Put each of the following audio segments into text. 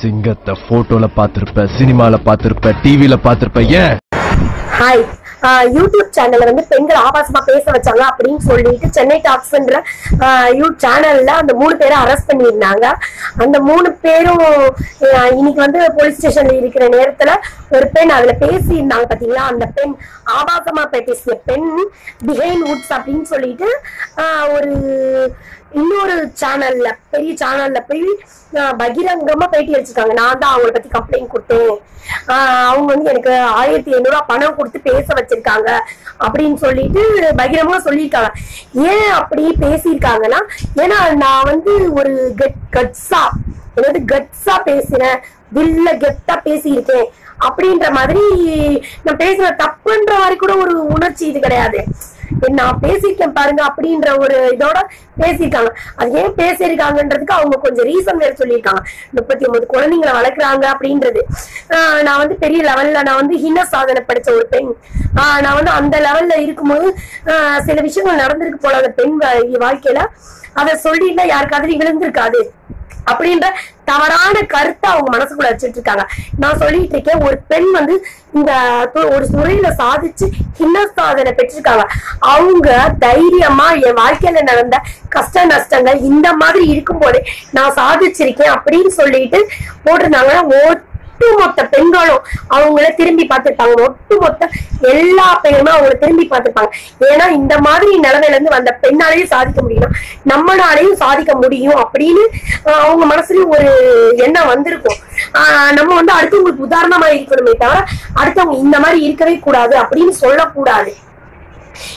சிங்கத்தை போட்டோல பாத்திருப்ப சினிமால பாத்திருப்ப டிவில பாத்திருப்ப ஏன்? ஹாய் யூடியூப் சேனல்ல வந்து பெண்கள் ஆபாசமா பேச வச்சாங்க அப்படின்னு சொல்லிட்டு சென்னை டாக்ஸ்ன்ற யூடியூப் சேனல்ல அந்த மூணு பேரை அரெஸ்ட் பண்ணியிருந்தாங்க. அந்த மூணு பேரும் இன்னைக்கு வந்து போலீஸ் ஸ்டேஷன்ல இருக்கிற நேரத்துல ஒரு பெண் அதுல பேசியிருந்தாங்க பாத்தீங்களா? அந்த பெண் ஆபாசமா பேசிய பெண் பிஹைன் உட்ஸ் அப்படின்னு சொல்லிட்டு ஆஹ் ஒரு இன்னொரு சேனல்ல பெரிய சேனல்ல போய் பகிரங்கமா பேட்டி அடிச்சிருக்காங்க நான் தான் அவங்கள பத்தி கம்ப்ளைண்ட் கொடுத்தேன். ஆஹ் அவங்க வந்து எனக்கு ஆயிரத்தி ஐநூறு ரூபா பணம் கொடுத்து பேச வச்சிருக்காங்க அப்படின்னு சொல்லிட்டு பகிரமா சொல்லியிருக்காங்க. ஏன் அப்படி பேசியிருக்காங்கன்னா ஏன்னா நான் வந்து ஒரு கெட் கட்ஸா என்னது கட்ஸா பேசுறேன் வில்ல கெட்டா பேசியிருக்கேன். அப்படின்ற மாதிரி நான் பேசுற தப்புன்ற மாதிரி கூட ஒரு உணர்ச்சி இது கிடையாது. நான் பேசியிருக்கேன் பாருங்க அப்படின்ற ஒரு இதோட பேசியிருக்காங்க. அது ஏன் பேசியிருக்காங்கன்றதுக்கு அவங்க கொஞ்சம் ரீசன் வேற சொல்லியிருக்காங்க. முப்பத்தி ஒன்பது குழந்தைங்களை வளர்க்குறாங்க அப்படின்றது. ஆஹ் நான் வந்து பெரிய லெவல்ல நான் வந்து ஹின்ன சாதனை படிச்ச ஒரு பெண். ஆஹ் நான் வந்து அந்த லெவல்ல இருக்கும்போது ஆஹ் சில விஷயங்கள் நடந்திருக்கு போல அந்த பெண் வாழ்க்கையில. அதை சொல்லிட்டு யாருக்காவது விழுந்திருக்காது. அப்படின்ற தவறான கருத்தை அவங்க மனசுக்குள்ள வச்சுட்டு இருக்காங்க நான் சொல்லிட்டு இருக்கேன் ஒரு பெண் வந்து இந்த ஒரு துறையில சாதிச்சு ஹின்ன சாதனை பெற்றிருக்காங்க. அவங்க தைரியமா என் வாழ்க்கையில நடந்த கஷ்ட நஷ்டங்கள் இந்த மாதிரி இருக்கும் போதே நான் சாதிச்சிருக்கேன் அப்படின்னு சொல்லிட்டு போட்டிருந்தாங்கன்னா ஒட்டுமொத்த பெண்களும் அவங்கள திரும்பி பார்த்துருப்பாங்க ஒட்டுமொத்த எல்லா பெண்களுமே அவங்கள திரும்பி பார்த்துருப்பாங்க ஏன்னா இந்த மாதிரி நிலைமையில இருந்து வந்த பெண்ணாலையும் சாதிக்க முடியும். நம்மளாலையும் சாதிக்க முடியும் அப்படின்னு அவங்க மனசுலயும் ஒரு எண்ணம் வந்திருக்கும். ஆஹ் நம்ம வந்து அடுத்தவங்களுக்கு உதாரணமா இருக்கணுமே தவிர அடுத்தவங்க இந்த மாதிரி இருக்கவே கூடாது அப்படின்னு சொல்லக்கூடாது.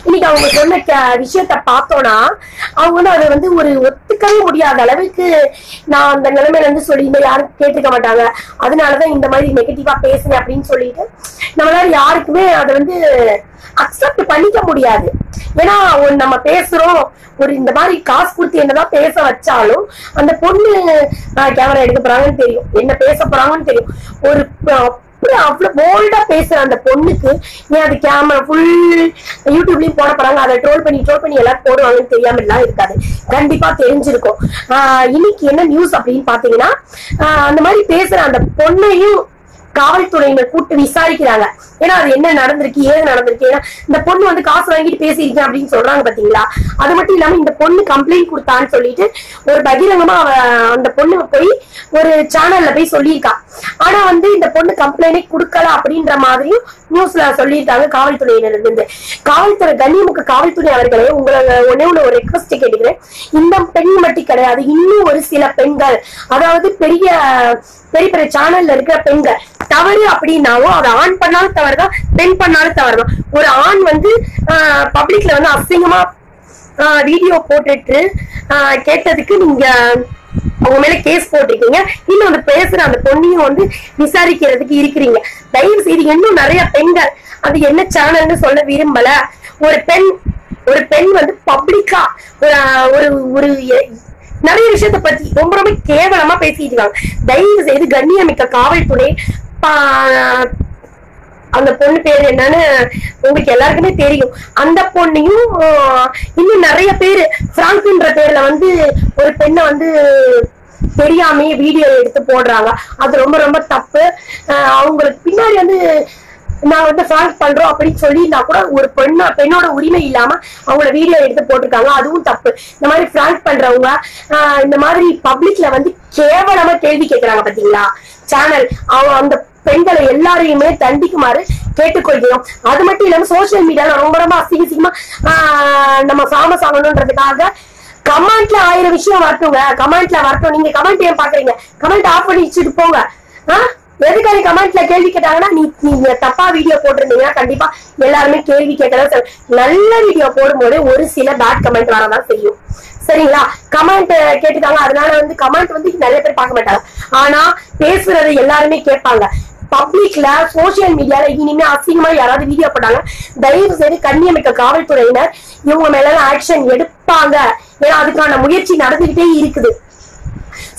இன்னைக்கு அவங்க சொன்ன விஷயத்த பார்த்தோம்னா அவங்க வந்து அதை வந்து ஒரு ஒத்துக்கவே முடியாத அளவுக்கு நான் அந்த நிலைமையில இருந்து சொல்லியிருந்தேன் யாரும் கேட்டுக்க மாட்டாங்க. அதனாலதான் இந்த மாதிரி நெகட்டிவா பேசுனேன் அப்படின்னு சொல்லிட்டு நம்மளால யாருக்குமே அதை வந்து அக்செப்ட் பண்ணிக்க முடியாது. ஏன்னா ஒரு நம்ம பேசுறோம் ஒரு இந்த மாதிரி காசு கொடுத்து என்னதான் பேச வச்சாலும் அந்த பொண்ணு கேமரா எடுக்க போறாங்கன்னு தெரியும். என்ன பேச போறாங்கன்னு தெரியும். ஒரு அஹ், அவ்வளவு போல்டா பேசுற அந்த பொண்ணுக்கு ஏன் அது கேமரா ஃபுல் யூடியூப்லயும் போட போறாங்க. அதை ட்ரோல் பண்ணி ட்ரோல் பண்ணி எல்லாரும் போடுவாங்கன்னு தெரியாம எல்லாம் இருக்காது. கண்டிப்பா தெரிஞ்சிருக்கும். ஆஹ் இன்னைக்கு என்ன நியூஸ் அப்படின்னு பாத்தீங்கன்னா ஆஹ் அந்த மாதிரி பேசுற அந்த பொண்ணையும் காவல்துறையினர் கூட்டு விசாரிக்கிறாங்க. ஏன்னா அது என்ன நடந்திருக்கு ஏது நடந்திருக்கு? ஏன்னா இந்த பொண்ணு வந்து காசு வாங்கிட்டு பேசியிருக்கேன் அப்படின்னு சொல்றாங்க பாத்தீங்களா? அது மட்டும் இல்லாம இந்த பொண்ணு கம்ப்ளைண்ட் கொடுத்தான்னு சொல்லிட்டு ஒரு பகிரங்கமா அவ அந்த பொண்ணு போய் ஒரு சேனல்ல போய் சொல்லியிருக்கா. ஆனா வந்து இந்த பொண்ணு கம்ப்ளைண்டே கொடுக்கல அப்படின்ற மாதிரியும் நியூஸ்ல சொல்லியிருக்காங்க காவல்துறையினர் இருந்து காவல்துறை கண்ணியமுக காவல்துறை அவர்களே உங்களை ஒன்னே ஒண்ணு ஒரு ரெக்வஸ்ட் கேட்டுக்கிறேன். இந்த பெண் மட்டும் கிடையாது இன்னும் ஒரு சில பெண்கள் அதாவது பெரிய பெரிய பெரிய சேனல்ல இருக்கிற பெண்கள் தவறு அப்படின்னாவும் அதை ஆன் பண்ணாலும் தவறுதா? பெண் பண்ணாலும் தவறுதான் ஒரு ஆண் வந்து பப்ளிக்ல வந்து அசிங்கமா வீடியோ போட்டுட்டு கேட்டதுக்கு நீங்க அவங்க மேல கேஸ் போட்டிருக்கீங்க. இன்னும் அந்த பேசுற அந்த பொண்ணையும் வந்து விசாரிக்கிறதுக்கு இருக்கிறீங்க. தயவு செய்து இன்னும் நிறைய பெண்கள் அது என்ன சேனல்னு சொல்ல விரும்பல. ஒரு பெண் ஒரு பெண் வந்து பப்ளிக்கா ஒரு ஒரு நிறைய விஷயத்த பத்தி ரொம்ப ரொம்ப கேவலமா பேசிட்டு இருக்காங்க. தயவு செய்து கண்ணியமிக்க காவல்துறை அந்த பொண்ணு பேர் என்னன்னு உங்களுக்கு எல்லாருக்குமே தெரியும். அந்த பொண்ணையும் இன்னும் நிறைய பேர் பிராங்க்ன்ற பேர்ல வந்து ஒரு பெண்ணை வந்து தெரியாமே வீடியோ எடுத்து போடுறாங்க. அது ரொம்ப ரொம்ப தப்பு. ஆஹ், அவங்களுக்கு பின்னாடி வந்து நான் வந்து ஃபால்ஸ் பண்றோம் அப்படின்னு சொல்லியிருந்தா கூட ஒரு பெண்ணா பெண்ணோட உரிமை இல்லாம அவங்கள வீடியோ எடுத்து போட்டிருக்காங்க. அதுவும் தப்பு. இந்த மாதிரி ஃபிராங்க் பண்றவங்க ஆஹ், இந்த மாதிரி பப்ளிக்ல வந்து கேவலமா கேள்வி கேட்கறாங்க பாத்தீங்களா? சேனல் அவங்க அந்த பெண்களை எல்லாரையுமே தண்டிக்குமாறு கேட்டுக்கொள்கிறோம். அது மட்டும் இல்லாம சோசியல் மீடியால ரொம்ப ரொம்ப அசிங்க அசிங்கமா ஆஹ், நம்ம ஃபேமஸ் ஆகணும்ன்றதுக்காக கமெண்ட்ல ஆயிரம் விஷயம் வரட்டுங்க. கமெண்ட்ல வரட்டும். நீங்க கமெண்ட் ஏன் பாக்குறீங்க கமெண்ட் ஆஃப் பண்ணி வச்சுட்டு போங்க. எதுக்காக கமெண்ட்ல கேள்வி கேட்டாங்கன்னா நீ நீங்க தப்பா வீடியோ போட்டிருந்தீங்கன்னா கண்டிப்பா எல்லாருமே கேள்வி கேட்கதான் நல்ல வீடியோ போடும்போது ஒரு சில பேட் கமெண்ட் வரதான் செய்யும். சரிங்களா? கமெண்ட் கேட்டுட்டாங்க. அதனால வந்து கமெண்ட் வந்து நிறைய பேர் பார்க்க மாட்டாங்க. ஆனா பேசுறது எல்லாருமே கேட்பாங்க. பப்ளிக்ல சோசியல் மீடியால இனிமே அசிங்கமா யாராவது வீடியோ போட்டாங்க. தயவு செய்து கண்ணியமிக்க காவல்துறையினர் இவங்க மேல ஆக்ஷன் எடுப்பாங்க. ஏன்னா அதுக்கான முயற்சி நடந்துகிட்டே இருக்குது.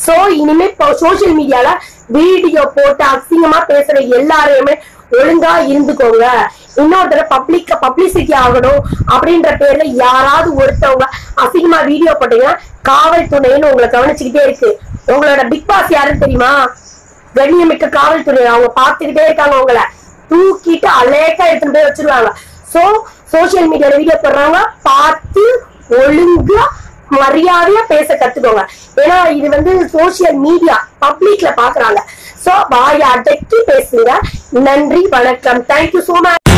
சோ இனிமே சோசியல் மீடியால வீடியோ போட்டு அசிங்கமா பேசுற எல்லாரையுமே ஒழுங்கா இருந்துக்கோங்க. இன்னொருத்தர பப்ளிக் பப்ளிசிட்டி ஆகணும் அப்படின்ற பேர்ல யாராவது ஒருத்தவங்க அசிங்கமா வீடியோ போட்டீங்கன்னா காவல்துறைன்னு உங்களை கவனிச்சுக்கிட்டே இருக்கு. உங்களோட பிக் பாஸ் யாருன்னு தெரியுமா? கண்ணியமிக்க காவல்துறை அவங்க பார்த்துக்கிட்டே இருக்காங்க அவங்கள. தூக்கிட்டு அலேக்கா எடுத்துட்டு போய் வச்சிருவாங்க சோ சோசியல் மீடியால வீடியோ போடுறவங்க பார்த்து ஒழுங்கா மரியாதையா பேச கத்துக்கோங்க. ஏன்னா இது வந்து சோசியல் மீடியா பப்ளிக்ல பாக்குறாங்க. சோ வாயை அடக்கி பேசுங்க. நன்றி வணக்கம். Thank you so much